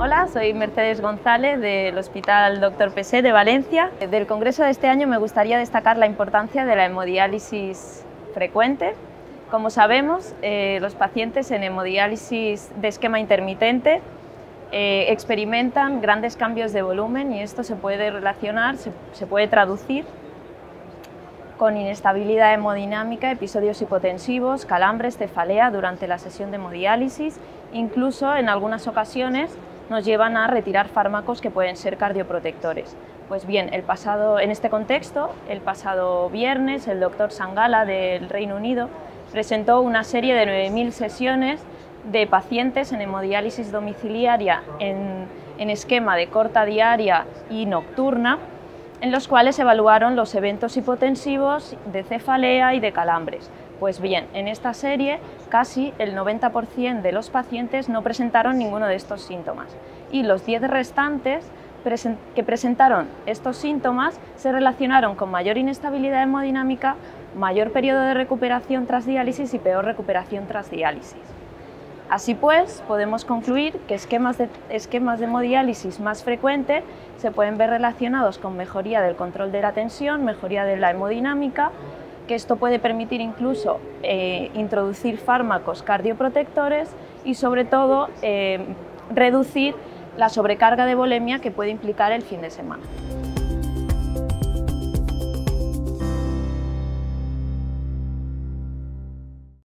Hola, soy Mercedes González del Hospital Dr. Pesé de Valencia. Del congreso de este año me gustaría destacar la importancia de la hemodiálisis frecuente. Como sabemos, eh, los pacientes en hemodiálisis de esquema intermitente eh, experimentan grandes cambios de volumen y esto se puede relacionar, se puede traducir con inestabilidad hemodinámica, episodios hipotensivos, calambres, cefalea durante la sesión de hemodiálisis, incluso en algunas ocasiones nos llevan a retirar fármacos que pueden ser cardioprotectores. Pues bien, el pasado, en este contexto, el pasado viernes, el doctor Sangala del Reino Unido presentó una serie de 9.000 sesiones de pacientes en hemodiálisis domiciliaria en, en esquema de corta diaria y nocturna en los cuales evaluaron los eventos hipotensivos de cefalea y de calambres. Pues bien, en esta serie casi el 90% de los pacientes no presentaron ninguno de estos síntomas y los 10 restantes que presentaron estos síntomas se relacionaron con mayor inestabilidad hemodinámica, mayor periodo de recuperación tras diálisis y peor recuperación tras diálisis. Así pues, podemos concluir que esquemas de, esquemas hemodiálisis más frecuentes se pueden ver relacionados con mejoría del control de la tensión, mejoría de la hemodinámica, que esto puede permitir incluso eh, introducir fármacos cardioprotectores y sobre todo eh, reducir la sobrecarga de volemia que puede implicar el fin de semana.